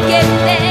get there.